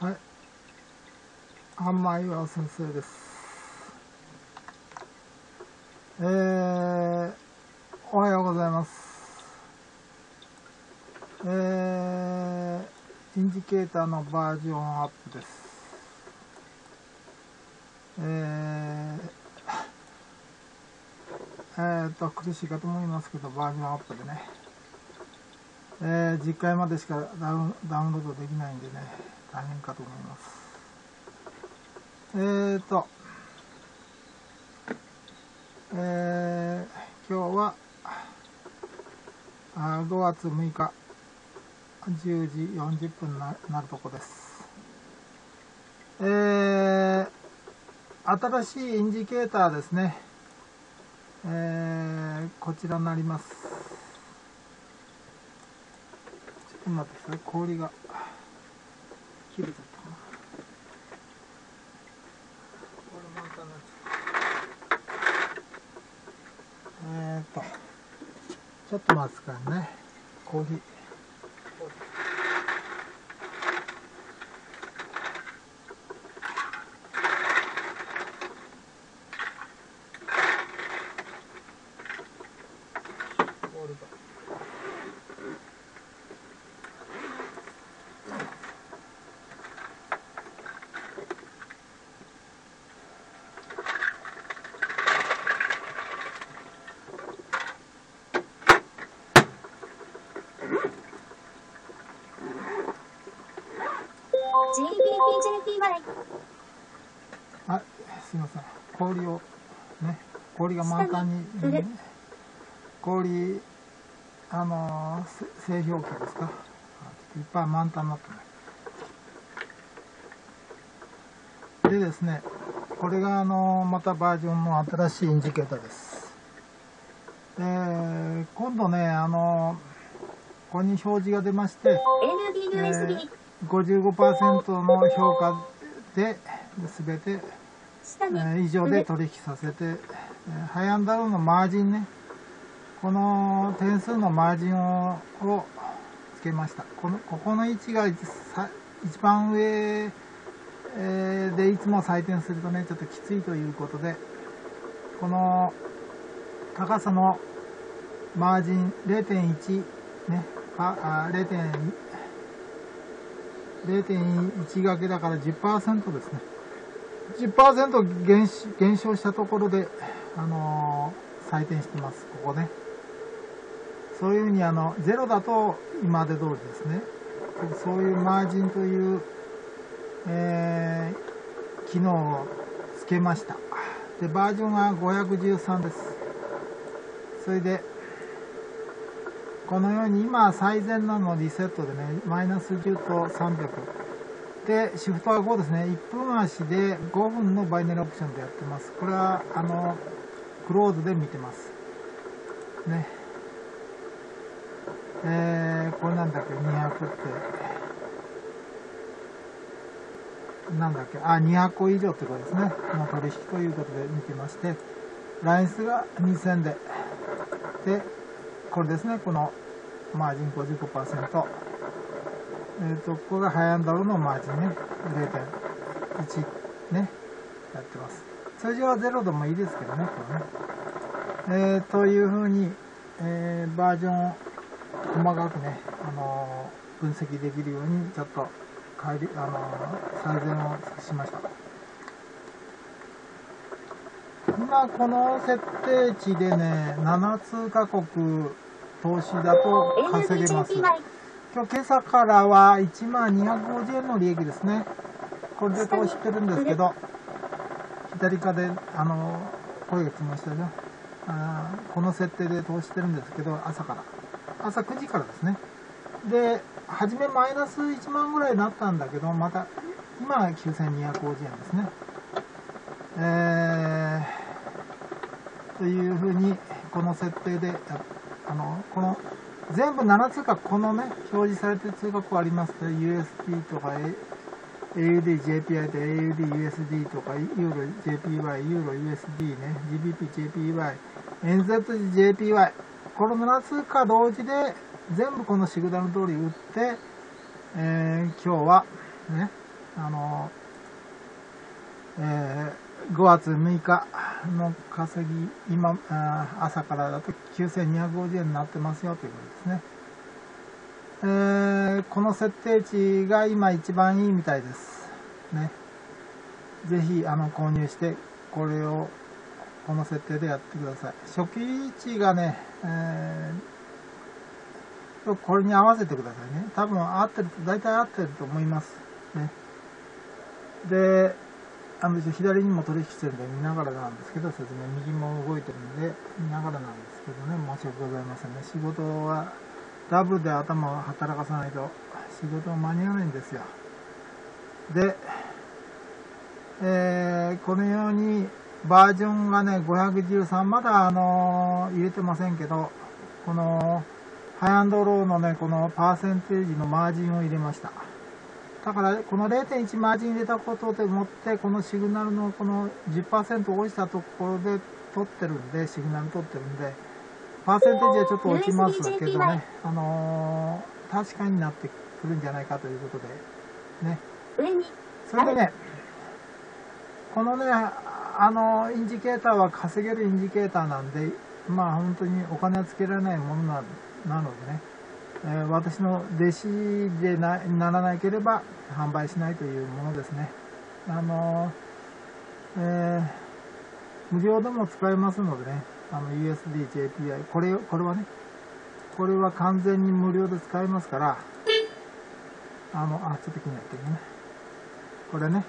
はい。ハンマー岩先生です。えー、おはようございます。えー、インジケーターのバージョンアップです。えー、えー、と、苦しいかと思いますけど、バージョンアップでね。えー、実回までしかダウダウンロードできないんでね、大変かと思います。えーと、えー、今日はあ5月6日10時40分にななるとこです。えー、新しいインジケーターですね。えー、こちらになります。ちょっと待ってください。氷が切れちゃったな。えーっと、ちょっと待つからね。コーヒ。ールがはい、すいません。氷を、ね、氷が満タンに、ね、氷、あのー、せ製氷機ですか？いっぱい満タンになってます。でですね、これがあのー、またバージョンの新しいインジケーターです。で、今度ね、あのー、ここに表示が出まして、えー、55%の評価で全て、えー、以上で取引させて、えー、ハイアンダのマージンね。この点数のマージンををつけました。このここの位置が一番上、えー、でいつも採点するとねちょっときついということでこの高さのマージン0.1ねあ0.1 0.1掛けだから10%ですね。10%減減少したところで、あのー、採点してます。ここね。そういうふうに、あの、ゼロだと今まで通りですね。そういうマージンという、えー、機能をつけました。で、バージョンが513です。それで、このように今最善なのリセットでね、マイナス10と300。で、シフトは5ですね。1分足で5分のバイナリーオプションでやってます。これは、あの、クローズで見てます。ね。えー、これなんだっけ、200って。なんだっけ、あ、200個以上ってことですね。の取引ということで見てまして、ライン数が2000で。で、これですね、このマージン55%。えっ、ー、と、ここがハイアンドローのマージンね、0.1ね、やってます。通常は0でもいいですけどね、これね。えー、というふうに、えー、バージョンを細かくね、あのー、分析できるように、ちょっと、帰り、あのー、最善をしました。今この設定値でね、7通貨国投資だと稼げます。今日今朝からは1万250円の利益ですね。これで投資してるんですけど、左側で、あの、声が来ましたよ。あこの設定で投資してるんですけど、朝から。朝9時からですね。で、初めマイナス1万ぐらいになったんだけど、また、今は9250円ですね。えー、というふうに、この設定で、あの、この、全部7通貨、このね、表示されてる通貨ありますと、USD とか、AUD、JPI と AUD、USD とか、ユーロ、JPY、ユーロ、USD ね、GBP、JPY、NZ、JPY、この7通貨同時で、全部このシグナル通り打って、えー、今日は、ね、あの、えー、5月6日の稼ぎ、今、朝からだと9250円になってますよということですね。えー、この設定値が今一番いいみたいです。ね。ぜひ、あの、購入して、これを、この設定でやってください。初期値がね、えー、これに合わせてくださいね。多分合ってる、大体合ってると思います。ね。で、あの、左にも取引してるんで見ながらなんですけど、説明、右も動いてるんで、見ながらなんですけどね、申し訳ございませんね。仕事は、ダブルで頭を働かさないと仕事は間に合わないんですよ。で、えー、このようにバージョンがね、513、まだあのー、入れてませんけど、この、ハイアンドローのね、このパーセンテージのマージンを入れました。だから、この0.1マージン入れたことでもって、このシグナルのこの10%落ちたところで取ってるんで、シグナル取ってるんで、パーセンテージはちょっと落ちますけどね、あのー、確かになってくるんじゃないかということで、ね。それでね、このね、あの、インジケーターは稼げるインジケーターなんで、まあ本当にお金はつけられないものななのでね、え、私の弟子でなならなければ販売しないというものですね。あの、えー、無料でも使えますのでね、USB JPI、これ、これはね、これは完全に無料で使えますから、あの、あ、ちょっと気になってるね。これね。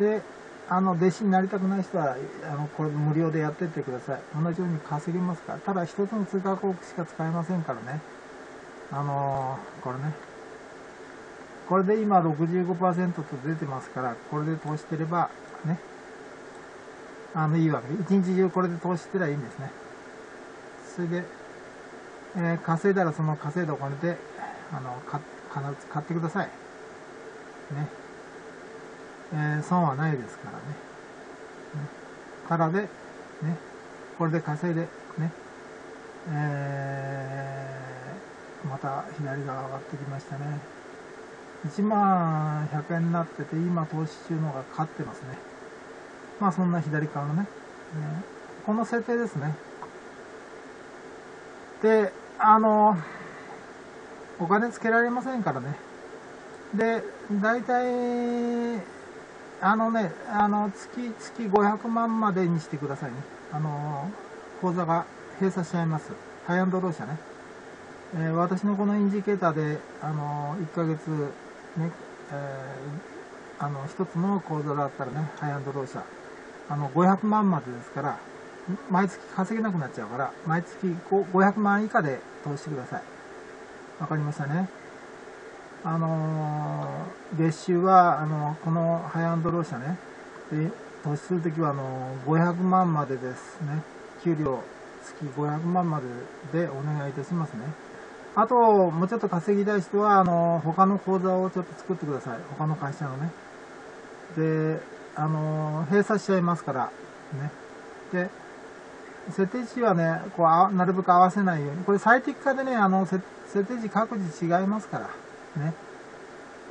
で、あの、弟子になりたくない人は、あの、これ無料でやってってください。同じように稼げますから。ただ、一つの通貨広告しか使えませんからね。あのー、これね。これで今65%と出てますから、これで通してれば、ね。あの、いいわけ。一日中これで通してりゃいいんですね。それで、えー、稼いだらその稼いだお金で、あの、か、必ず買ってください。ね。えー、損はないですからね。ねからで、ね、これで稼いで、ね、えー、また左側上がってきましたね。1万100円になってて、今投資中のが勝ってますね。まあそんな左側のね、ねこの設定ですね。で、あの、お金つけられませんからね。で、大体、あのね、あの、月、月500万までにしてくださいね。あの、口座が閉鎖しちゃいます。ハイアンドロー社ね。えー、私のこのインジケーターで、あの、1ヶ月、ね、えー、あの、一つの口座だったらね、ハイアンドロー社、あの、500万までですから、毎月稼げなくなっちゃうから、毎月500万以下で投資してください。わかりましたね？あのー、月収は、あのこのハイアンドロー社ね、で投資するときは、あの500万までですね。給料月500万まででお願いいたしますね。あと、もうちょっと稼ぎたい人は、あの、他の口座をちょっと作ってください。他の会社のね。で、あの、閉鎖しちゃいますから、ね。で、設定値はね、こう、なるべく合わせないように。これ最適化でね、あの、設定値各自違いますから。ね。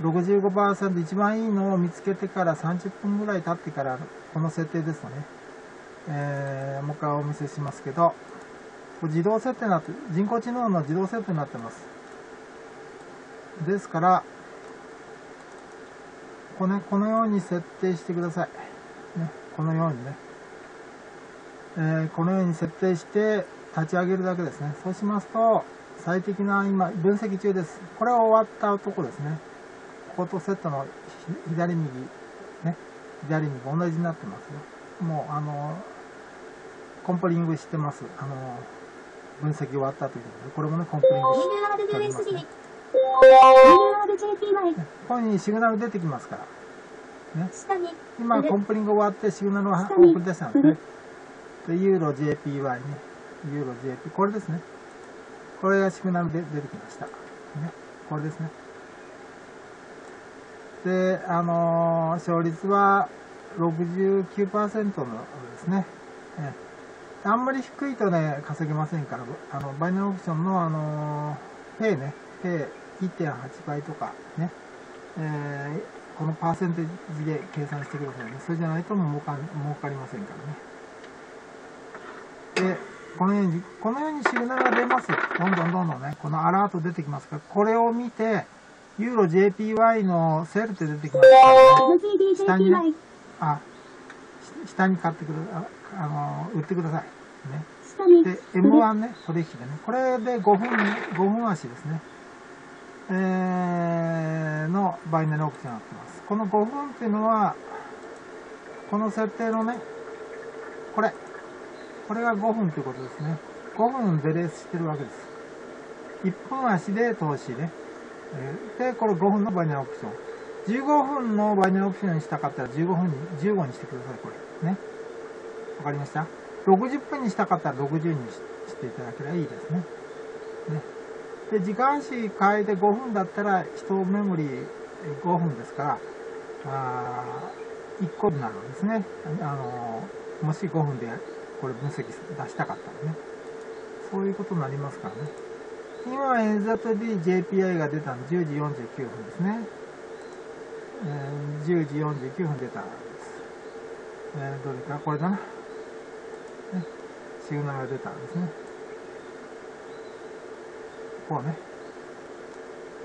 65%一番いいのを見つけてから30分ぐらい経ってからこの設定ですね。えー、もう一回お見せしますけど、自動設定になって、人工知能の自動設定になってます。ですから、このこのように設定してください。ね、このようにね。えー、このように設定して立ち上げるだけですね。そうしますと、最適な今、分析中です。これは終わったとこですね。こことセットの左右、ね、左右同じになってますよ。もう、あの、コンプリングしてます。あの、分析終わったということで、これもね、コンプリングしておりますね。ここにシグナル出てきますから。ね、今、コンプリング終わってシグナルを送り出したんですね。で、ユーロ JPY ね。ユーロ JP。これですね。これがシグナルで出てきました。ね。これですね。で、あのー、勝率は69%のですね。えあんまり低いとね、稼げませんから、あの、バイナルオプションの、あのー、ペイね、ペイ1.8倍とかね、えー、このパーセンテージで計算してくださいね。それじゃないともう儲か儲かりませんからね。で、このように、このようにシグナルが出ます。どんどんどんどんね、このアラート出てきますから、これを見て、ユーロ JPY のセールって出てきますからね。下にね、あ、下に買ってくる、ああの、売ってください。ね。で、M1 ね、取引でね。これで5分、5分足ですね。えー、のバイネルオプションになってます。この5分っていうのは、この設定のね、これ。これが5分ということですね。5分でレースしてるわけです。1分足で投資ね。で、これ5分のバイネルオプション。15分のバイネルオプションにしたかったら15分に、15にしてください、これ。ね。わかりました ?60 分にしたかったら60にしていただければいいですね。ね。で、時間足変えて5分だったら、1メモリー5分ですから、あ1個になるんですね。あの、もし5分でこれ分析出したかったらね。そういうことになりますからね。今 NZD JPI が出たの10時49分ですね。えー、10時49分出たんです。えー、どれか？これだな。シグナルが出たんですね。こうね。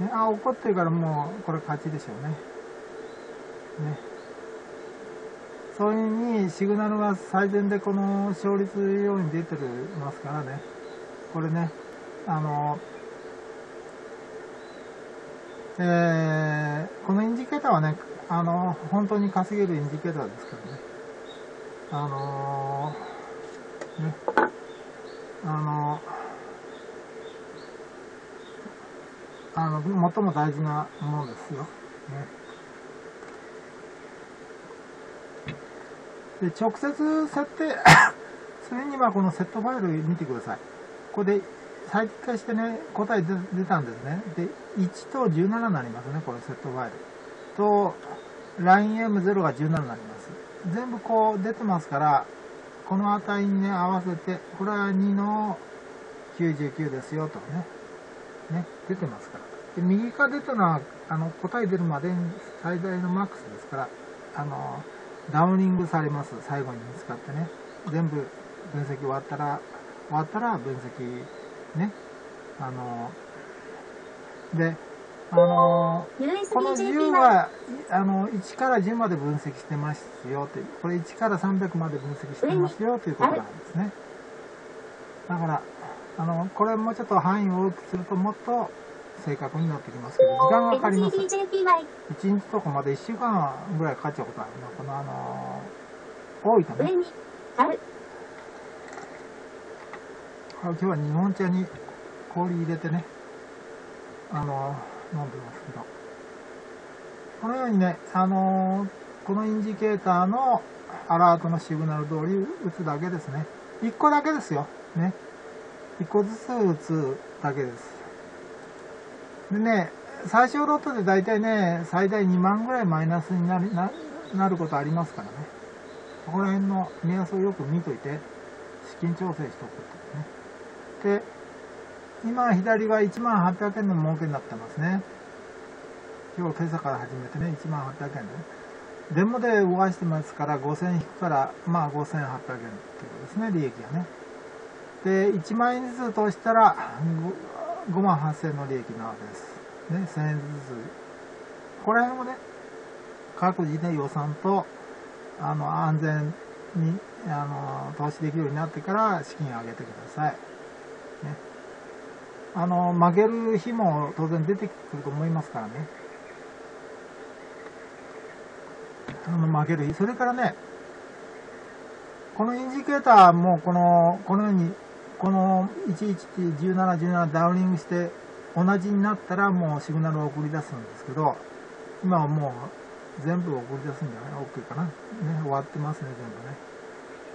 ねあ、怒ってるからもうこれ勝ちでしょうね。ね。そういうふうにシグナルが最善でこの勝率ように出てますからね。これね、あの、えー、このインジケーターはね、あの、本当に稼げるインジケーターですからね。あのー、ね、あのあの、最も大事なものですよ。ね。で、直接設定 それにはこのセットファイル見てください。ここで再帰化してね、答え出たんですね。で、1と17になりますね、これセットファイル。と、LINEM0 が17になります。全部こう出てますから、この値にね、合わせて、これは2の99ですよとね。ね、出てますから。で右側出たのは、あの、答え出るまでに最大のマックスですから、あの、ダウニングされます。最後に見つかってね。全部分析終わったら、終わったら分析、ね。あの、で、あの、この10は、あの、1から10まで分析してますよという、これ1から300まで分析してますよということなんですね。だから、あの、これもうちょっと範囲を大きくするともっと正確になってきますけど、時間がかかります。1日とかまで1週間ぐらいかかっちゃうことあるな。このあのー、多いとね。今日は日本茶に氷入れてね、あのー、飲んでますけど。このようにね、あのー、このインジケーターのアラートのシグナル通り打つだけですね。1個だけですよ。ね。1個ずつ打つだけです。でね、最小ロットで大体ね、最大2万ぐらいマイナスになるななることありますからね。ここら辺の目安をよく見といて、資金調整しておくってね。で、今左が1万800円の儲けになってますね。今日今朝から始めてね、1万800円で、デモで動かしてますから、5000引くから、まあ5800円っていうことですね、利益がね。で、1万円ずつとしたら、5万8000円の利益なわけです。ね、1000円ずつ。これもね、各自で予算と、あの、安全に、あの、投資できるようになってから資金を上げてください。あの、曲げる日も当然出てくると思いますからね。あの、曲げる日。それからね、このインジケーターもこの、このようにこの111717ダウニングして同じになったらもうシグナルを送り出すんですけど、今はもう全部送り出すんじゃない ?OK かな？ね、終わってますね、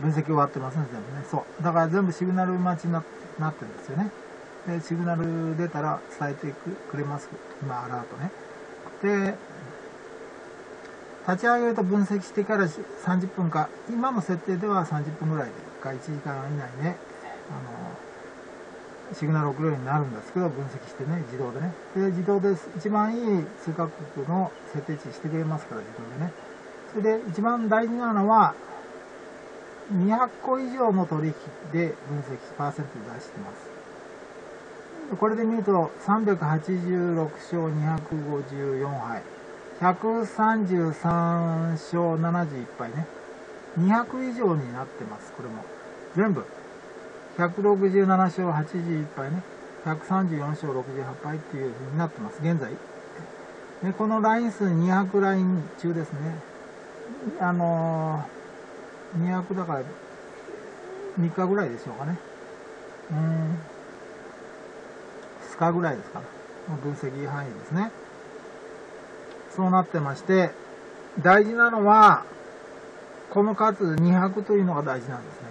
全部ね。分析終わってますね、全部ね。そう。だから全部シグナル待ちになってるんですよね。で、シグナル出たら伝えてくれます。今、アラートね。で、立ち上げると分析してから30分か、今の設定では30分ぐらいでか1時間以内ね、あのシグナル送るようになるんですけど、分析してね、自動でね。で、自動で一番いい通過国の設定値してくれますから、自動でね。それで、一番大事なのは、200個以上の取引で分析パーセント出してます。これで見ると、386勝254敗。133勝71敗ね。200以上になってます、これも。全部。167勝81敗ね。134勝68敗っていう風になってます、現在。でこのライン数200ライン中ですね。あのー、200だから3日ぐらいでしょうかね。うん。日ぐらいですか？分析範囲ですね。そうなってまして、大事なのは、この数200というのが大事なんですね。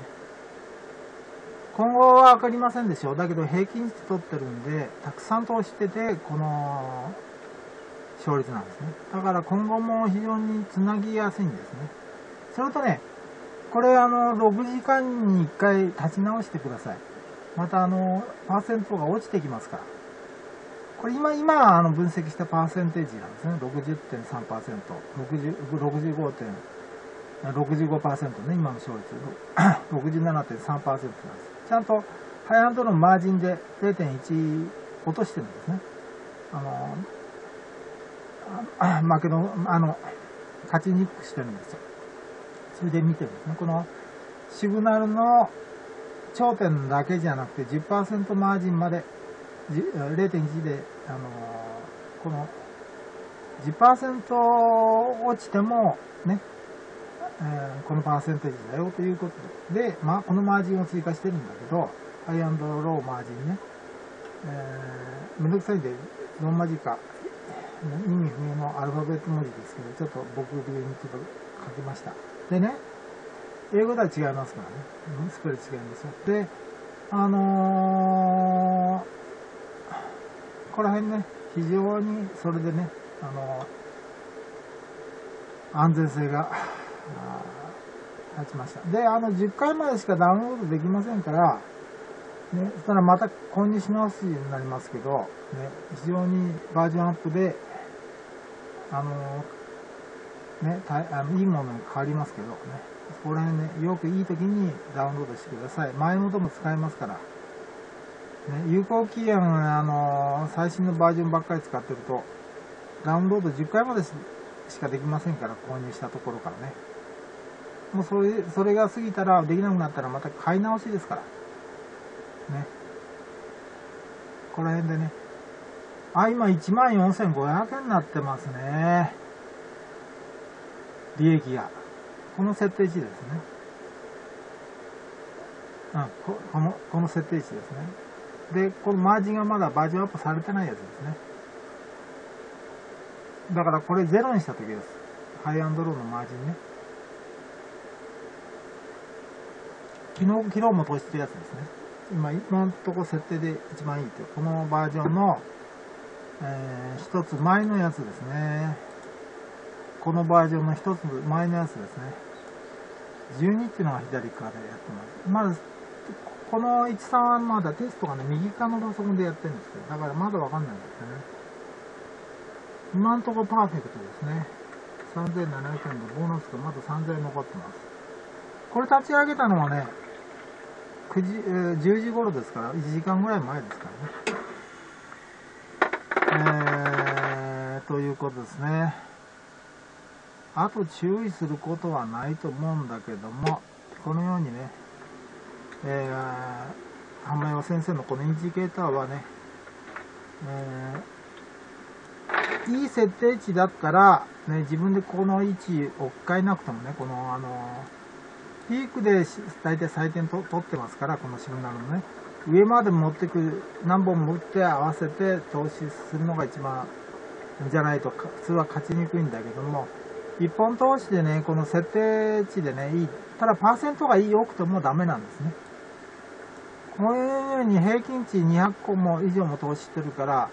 今後は分かりませんでしょう。だけど平均値取ってるんで、たくさん通してて、この勝率なんですね。だから今後も非常につなぎやすいんですね。それとね、これあの、6時間に1回立ち直してください。またあの、パーセントが落ちてきますから。これ今、今、あの、分析したパーセンテージなんですね。60.3%、65. 65%ね、今の勝率。67.3%なんです。ちゃんと、ハイハンドのマージンで0.1落としてるんですね。あの、負けの、あの、勝ちにくくしてるんですよ。それで見てるんですね。この、シグナルの頂点だけじゃなくて10%マージンまで0.1で、あのこの10%落ちてもね、え、このパーセンテージだよということで、まあ、このマージンを追加してるんだけど、ハイアンドローマージンね、えー、めんどくさいんで、ロンマ字か、意味不明のアルファベット文字ですけど、ちょっと僕流にちょっと書きました。でね、英語とは違いますからね。スペル違いますよ。で、あのーこら辺ね、非常にそれでね、あの、安全性が、立ちました。で、あの、10回までしかダウンロードできませんから、ね、そしたらまた購入し直すようになりますけど、ね、非常にバージョンアップで、あの、ね、たあのいいものに変わりますけどね、そこら辺ね、よくいい時にダウンロードしてください。前のとも使えますから。有効期限は、あの、最新のバージョンばっかり使ってると、ダウンロード10回までしかできませんから、購入したところからね。もうそれ、それが過ぎたら、できなくなったらまた買い直しですから。ね。この辺でね。あ、今14,500円になってますね。利益が。この設定値ですね。うん、ここの、この設定値ですね。で、このマージンがまだバージョンアップされてないやつですね。だからこれゼロにした時です。ハイアンドローのマージンね。昨日、昨日も投資してるやつですね。今、今のとこ設定で一番いいという、このバージョンの、えー、一つ前のやつですね。このバージョンの一つ前のやつですね。12っていうのが左側でやってます。まず、この13はまだテストがね、右側のパソコンでやってるんですけど、だからまだわかんないんですよね。今んとこパーフェクトですね。3700円でボーナスがまだ3000円残ってます。これ立ち上げたのはね、9時、えー、10時頃ですから、1時間ぐらい前ですからね。えー、ということですね。あと注意することはないと思うんだけども、このようにね、えー、浜山先生のこのインジケーターはね、えー、いい設定値だったら、ね、自分でこの位置を変えなくてもね、この、あの、ピークで大体採点と取ってますから、このシグナルのね、上まで持ってく、何本も打って合わせて投資するのが一番じゃないと普通は勝ちにくいんだけども、一本投資でね、この設定値でね、いい。ただパーセントがいい多くてもダメなんですね。こういうように平均値200個も以上も投資してるから、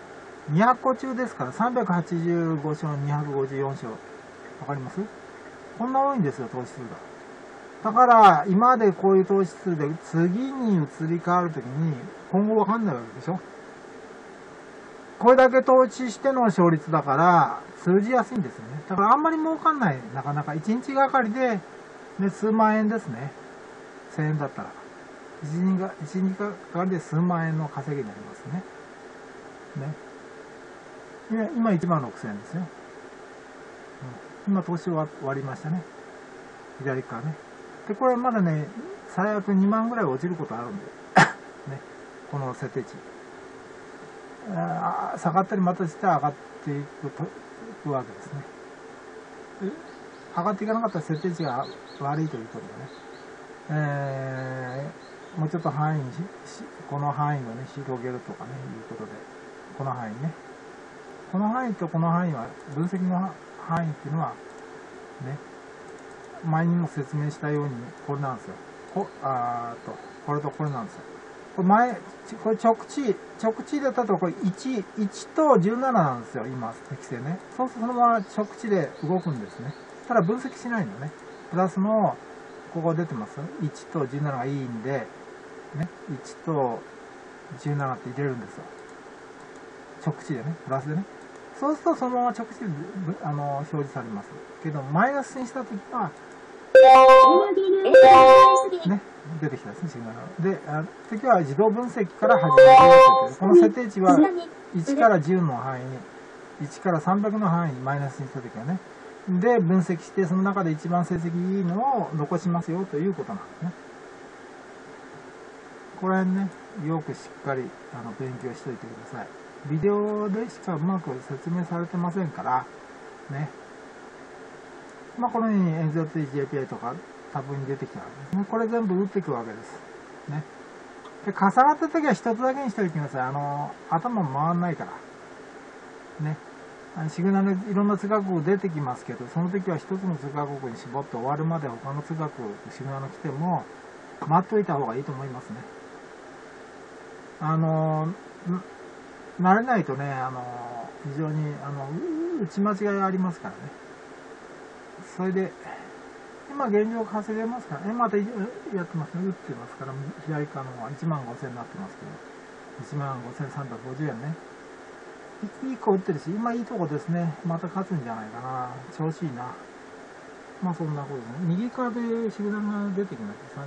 200個中ですから、385勝、254勝。わかります？こんな多いんですよ、投資数が。だから、今までこういう糖質数で次に移り変わるときに今後わかんないわけでしょ？これだけ投資しての勝率だから数字やすいんですよね。だからあんまり儲かんない、なかなか。1日がかりで、ね、数万円ですね。1000円だったら。1日が、一日がかりで数万円の稼ぎになりますね。ね。今1万6000円ですよ。うん、今投資終終わりましたね。左側ね。で、これまだね、最悪2万ぐらい落ちることあるんで。ね。この設定値。あ下がったりまたして上がっていくといくわけですね。上がっていかなかったら設定値が悪いということでね。えーもうちょっと範囲にし、この範囲をね、広げるとかね、いうことで、この範囲ね。この範囲とこの範囲は、分析の範囲っていうのは、ね、前にも説明したように、これなんですよ。こ、あーと、これとこれなんですよ。これ前、これ直地、直地だったとこれ1、1と17なんですよ、今、適正ね。そうするとそのまま直地で動くんですね。ただ分析しないのね。プラスの、ここ出てます ?1 と17がいいんで、ね、1と17って入れるんですよ。直地でね、プラスでね。そうするとそのまま直地であの表示されます。けど、マイナスにしたときは、ね、出てきたですね、シグナル。で、あ時は自動分析から始めるよといこの設定値は1から10の範囲に、1から300の範囲にマイナスにしたときはね、で、分析して、その中で一番成績いいのを残しますよということなんですね。これね、よくしっかりあの勉強しておいてください。ビデオでしかうまく説明されてませんから、ね。まあ、このように N03JPI とか多分に出てきたわけですね。これ全部打っていくわけです。ね。で、重なった時は一つだけにしておいてください。あの、頭回んないから。ね。シグナルいろんな通学国出てきますけど、その時は一つの通学国に絞って終わるまで他の通学国シグナル来ても、待っておいた方がいいと思いますね。あの、ん慣れないとね、あの、非常に、あの、打ち間違いがありますからね。それで、今現状稼げますからね、またやってますね、打ってますから、左側の方は1万5000になってますけど、1万5350円ね。いいい子打ってるし、今いいとこですね。また勝つんじゃないかな。調子いいな。まあそんなことですね。右側でシグナルが出てきました。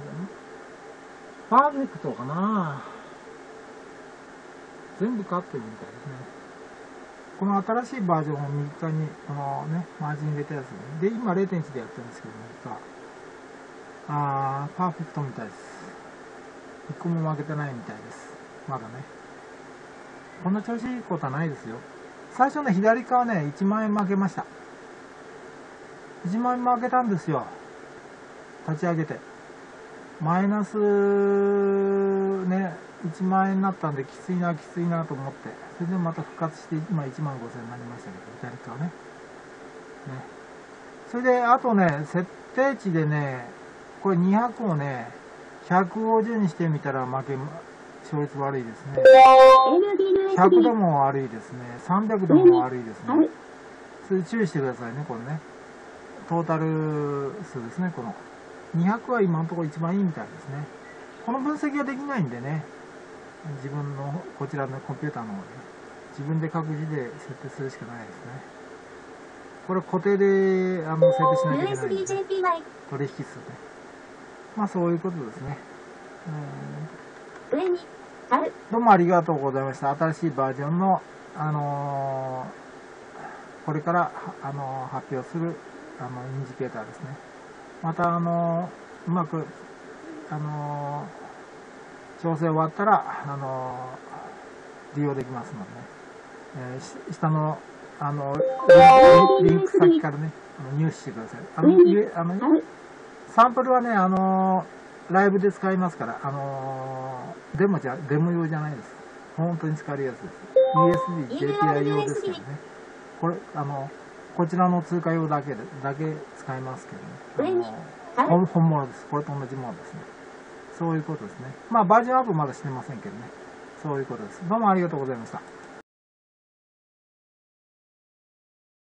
パーフェクトかな全部勝ってるみたいですね。この新しいバージョンを右側に、このね、マージン入れたやつね。で、今0.1でやってるんですけど、右側。あー、パーフェクトみたいです。一個も負けてないみたいです。まだね。こんな調子いいことはないですよ。最初ね、左側ね、1万円負けました。1万円負けたんですよ。立ち上げて。マイナス、ね、1万円になったんで、きついな、きついなと思って。それでまた復活して、今1万5000円になりましたけど、左側ね。ね。それで、あとね、設定値でね、これ200をね、150にしてみたら負け、勝率悪いですね。100でも悪いですね。300でも悪いですね。それ注意してくださいね、これね。トータル数ですね、この。200は今のところ一番いいみたいですね。この分析ができないんでね、自分の、こちらのコンピューターの方で、自分で各自で設定するしかないですね。これ固定で、あの、設定しなきゃいけないんで、USBJPY 取引数ね。まあそういうことですね。うん上にあるどうもありがとうございました。新しいバージョンの、あのーこれから、はあのー発表する、あの、インジケーターですね。また、あのーうまく、あのー調整終わったら、あのー利用できますのでね。え下の、あのリンク、先からね、入手してください。あの、あのサンプルはね、あのーライブで使いますから、あのーデモじゃ、デモ用じゃないです。本当に使えるやつです。USB、JPI 用ですけどね。これ、あの、こちらの通貨用だけで、だけ使いますけどね。あの本本物です。これと同じものですね。そういうことですね。まあ、バージョンアップまだしてませんけどね。そういうことです。どうもありがとうございました。